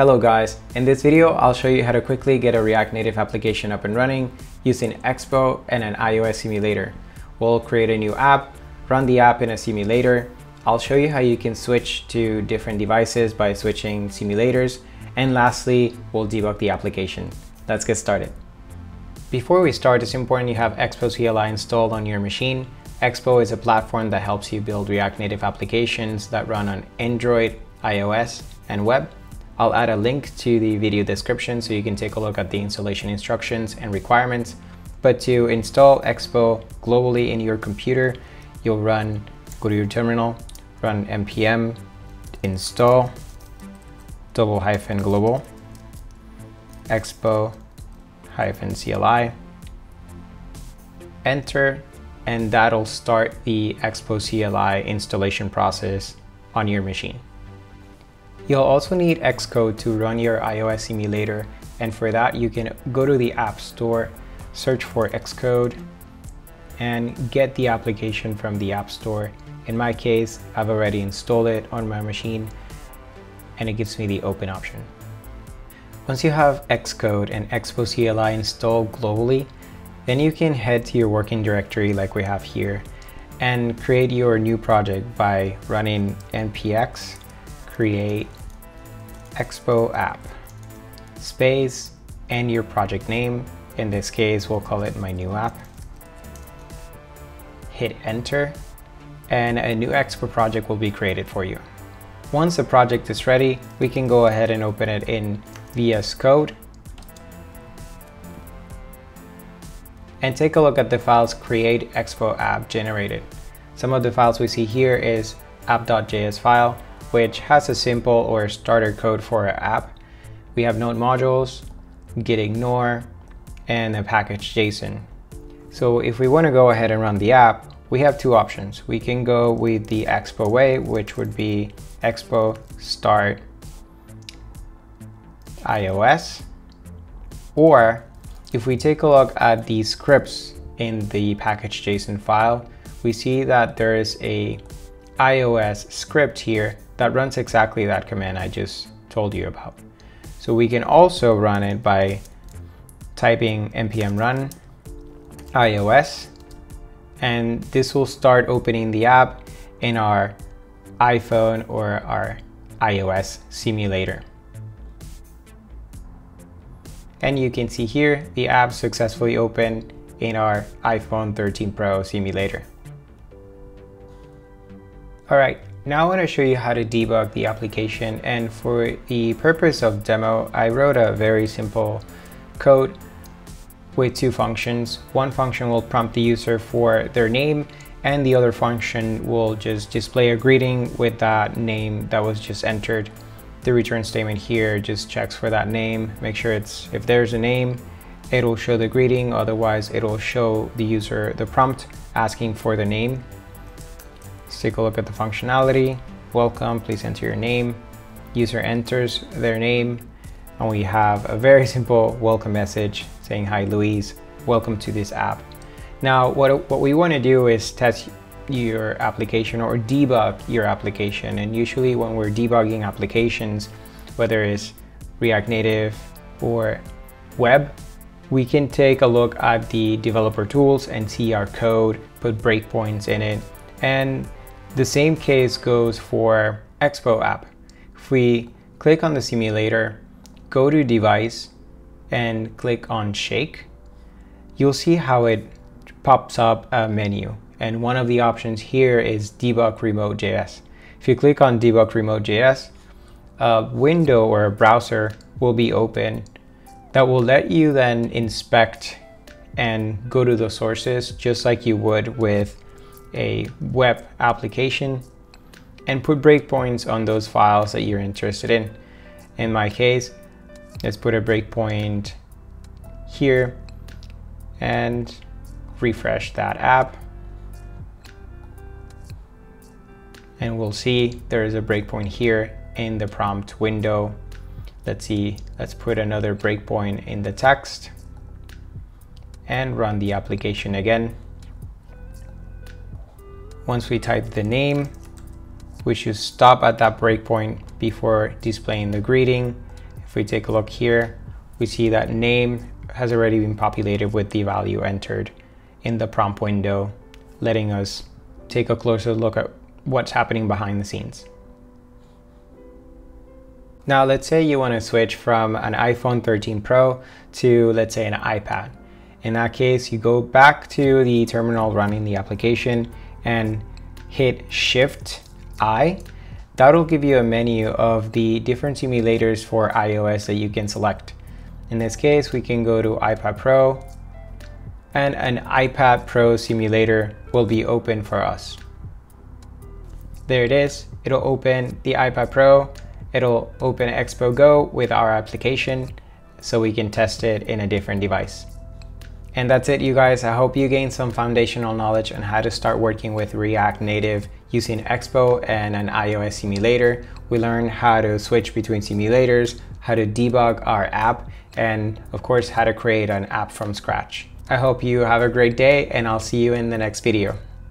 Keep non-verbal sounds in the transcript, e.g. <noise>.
Hello guys, in this video I'll show you how to quickly get a React Native application up and running using Expo and an iOS simulator. We'll create a new app, run the app in a simulator, I'll show you how you can switch to different devices by switching simulators, and lastly, we'll debug the application. Let's get started. Before we start, it's important you have Expo CLI installed on your machine. Expo is a platform that helps you build React Native applications that run on Android, iOS, and web. I'll add a link to the video description so you can take a look at the installation instructions and requirements. But to install Expo globally in your computer, you'll run, go to your terminal, run npm install double hyphen global expo hyphen CLI, enter, and that'll start the Expo CLI installation process on your machine. You'll also need Xcode to run your iOS emulator, and for that you can go to the App Store, search for Xcode, and get the application from the App Store. In my case, I've already installed it on my machine, and it gives me the open option. Once you have Xcode and Expo CLI installed globally, then you can head to your working directory like we have here and create your new project by running npx create Expo app, space, and your project name. In this case, we'll call it my new app. Hit enter, and a new Expo project will be created for you. Once the project is ready, we can go ahead and open it in VS Code and take a look at the files create expo app generated. Some of the files we see here is app.js file, which has a simple or starter code for our app. We have node modules, git ignore, and a package JSON. So if we want to go ahead and run the app, we have two options. We can go with the Expo way, which would be Expo start iOS, or if we take a look at the scripts in the package JSON file, we see that there is a iOS script here that runs exactly that command I just told you about. So we can also run it by typing npm run iOS, and this will start opening the app in our iPhone or our iOS simulator. And you can see here, the app successfully opened in our iPhone 13 Pro simulator. All right, now I want to show you how to debug the application and for the purpose of demo, I wrote a very simple code with two functions. One function will prompt the user for their name and the other function will just display a greeting with that name that was just entered. The return statement here just checks for that name, make sure it's, if there's a name, it'll show the greeting, otherwise it'll show the user the prompt asking for the name Let's take a look at the functionality. Welcome, please enter your name. User enters their name and we have a very <laughs> simple welcome message saying, hi Louise, welcome to this app. Now, what, what we wanna do is test your application or debug your application. And usually when we're debugging applications, whether it's React Native or web, we can take a look at the developer tools and see our code, put breakpoints in it, and the same case goes for Expo app. If we click on the simulator, go to device and click on shake, you'll see how it pops up a menu. And one of the options here is debug remote JS. If you click on debug remote JS, a window or a browser will be open that will let you then inspect and go to the sources just like you would with a web application and put breakpoints on those files that you're interested in. In my case, let's put a breakpoint here and refresh that app. And we'll see there is a breakpoint here in the prompt window. Let's see, let's put another breakpoint in the text and run the application again. Once we type the name, we should stop at that breakpoint before displaying the greeting If we take a look here, we see that name has already been populated with the value entered in the prompt window, letting us take a closer look at what's happening behind the scenes. Now let's say you want to switch from an iPhone 13 Pro to let's say an iPad. In that case, you go back to the terminal running the application and hit Shift I. That'll give you a menu of the different simulators for iOS that you can select. In this case, we can go to iPad Pro and an iPad Pro simulator will be open for us. There it is. It'll open the iPad Pro. It'll open Expo Go with our application so we can test it in a different device. And that's it, you guys. I hope you gained some foundational knowledge on how to start working with React Native using Expo and an iOS simulator. We learned how to switch between simulators, how to debug our app, and of course, how to create an app from scratch. I hope you have a great day and I'll see you in the next video.